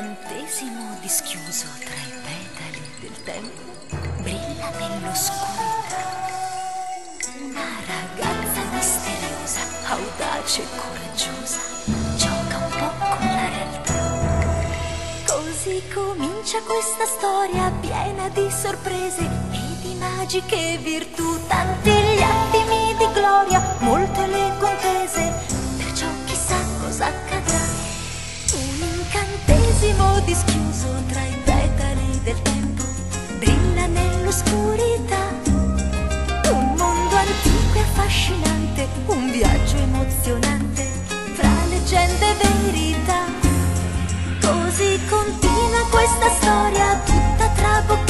incantesimo dischiuso tra i petali del tempo brilla nell'oscurità. Una ragazza misteriosa, audace e coraggiosa, gioca un po' con la realtà. Così comincia questa storia piena di sorprese e di magiche virtù, tanti gli attimi di gloria, molte le contese. dischiuso tra i petali del tempo brilla nell'oscurità. Un mondo antico e affascinante un viaggio emozionante fra leggende e verità. Così continua questa storia tutta traboccata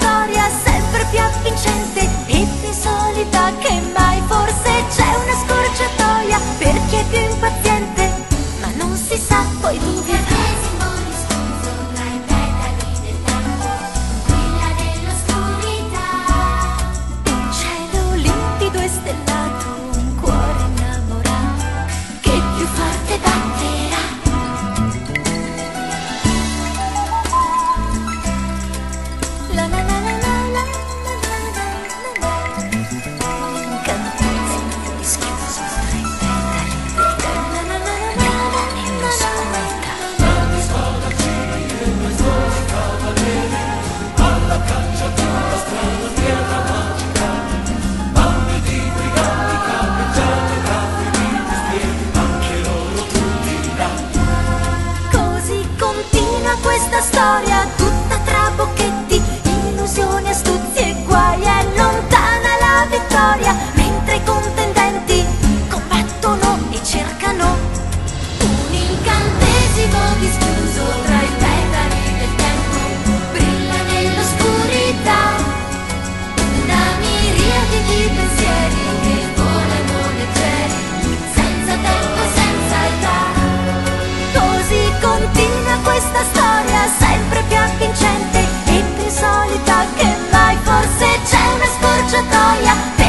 storia tutta trabocchetta scordati che mai forse c'è una scorciatoia.